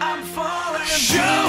I'm falling. Show.